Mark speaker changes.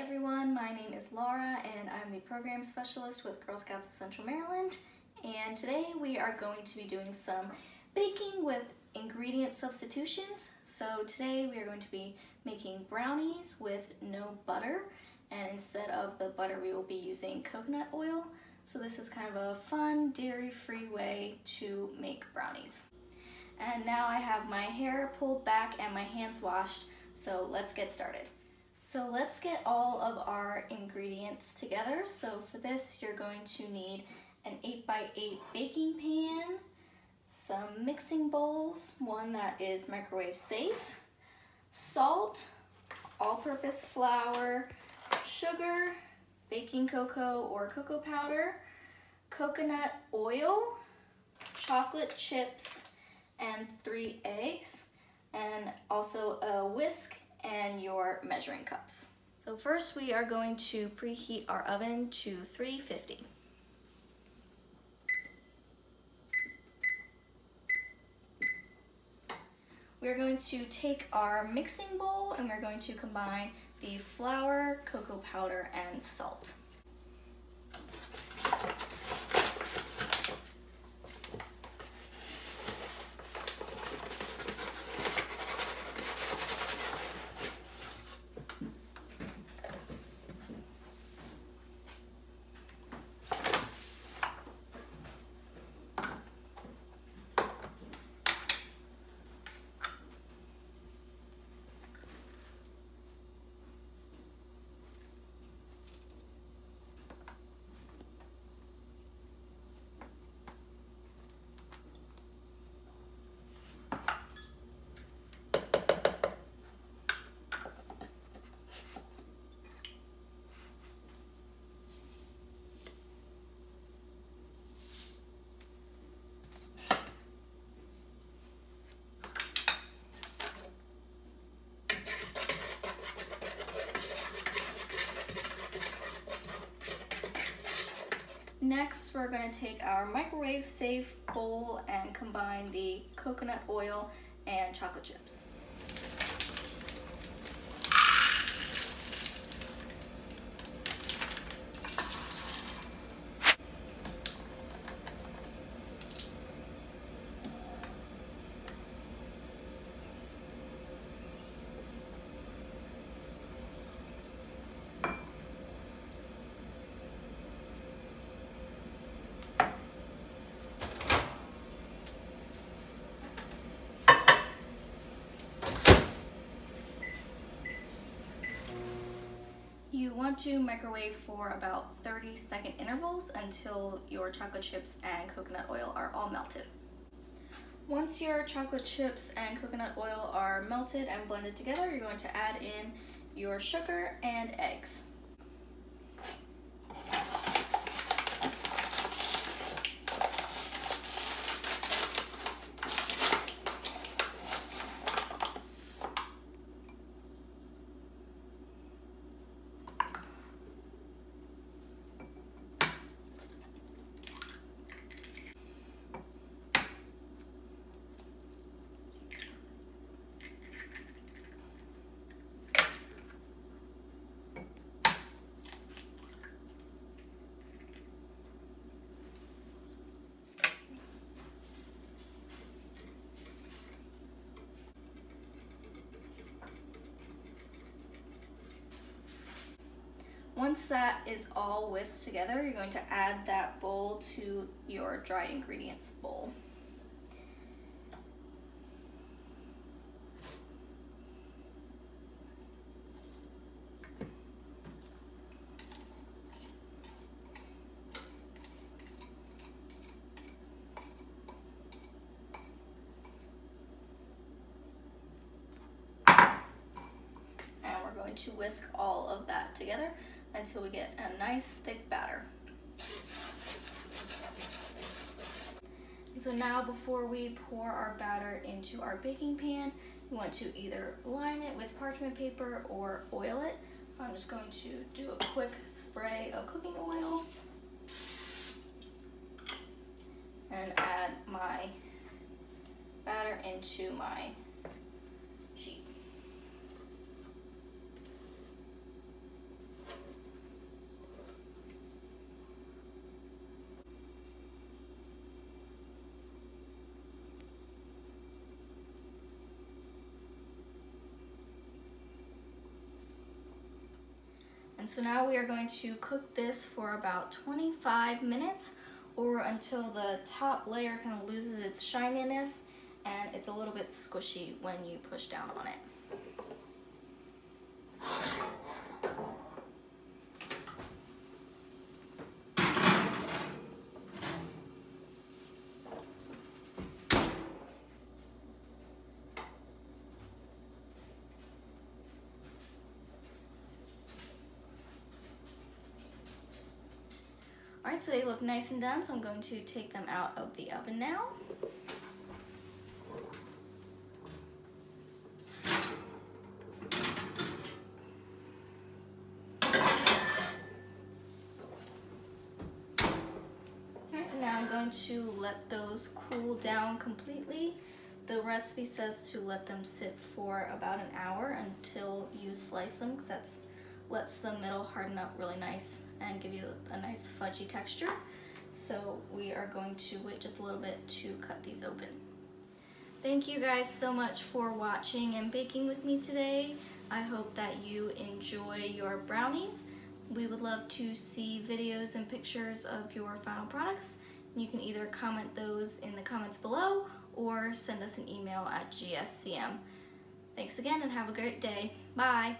Speaker 1: everyone, my name is Laura and I'm the program specialist with Girl Scouts of Central Maryland and today we are going to be doing some baking with ingredient substitutions. So today we are going to be making brownies with no butter and instead of the butter we will be using coconut oil. So this is kind of a fun dairy-free way to make brownies. And now I have my hair pulled back and my hands washed, so let's get started. So let's get all of our ingredients together. So for this, you're going to need an 8x8 baking pan, some mixing bowls, one that is microwave safe, salt, all-purpose flour, sugar, baking cocoa or cocoa powder, coconut oil, chocolate chips, and three eggs, and also a whisk and your measuring cups. So first we are going to preheat our oven to 350. We're going to take our mixing bowl and we're going to combine the flour, cocoa powder, and salt. Next, we're gonna take our microwave safe bowl and combine the coconut oil and chocolate chips. You want to microwave for about 30 second intervals until your chocolate chips and coconut oil are all melted. Once your chocolate chips and coconut oil are melted and blended together, you're going to add in your sugar and eggs. Once that is all whisked together, you're going to add that bowl to your dry ingredients bowl. And we're going to whisk all of that together until we get a nice thick batter. so now before we pour our batter into our baking pan, you want to either line it with parchment paper or oil it. I'm just going to do a quick spray of cooking oil and add my batter into my sheet. And so now we are going to cook this for about 25 minutes or until the top layer kind of loses its shininess and it's a little bit squishy when you push down on it. So they look nice and done, so I'm going to take them out of the oven now. now I'm going to let those cool down completely. The recipe says to let them sit for about an hour until you slice them because that's lets the middle harden up really nice and give you a nice fudgy texture. So we are going to wait just a little bit to cut these open. Thank you guys so much for watching and baking with me today. I hope that you enjoy your brownies. We would love to see videos and pictures of your final products. You can either comment those in the comments below or send us an email at GSCM. Thanks again and have a great day. Bye.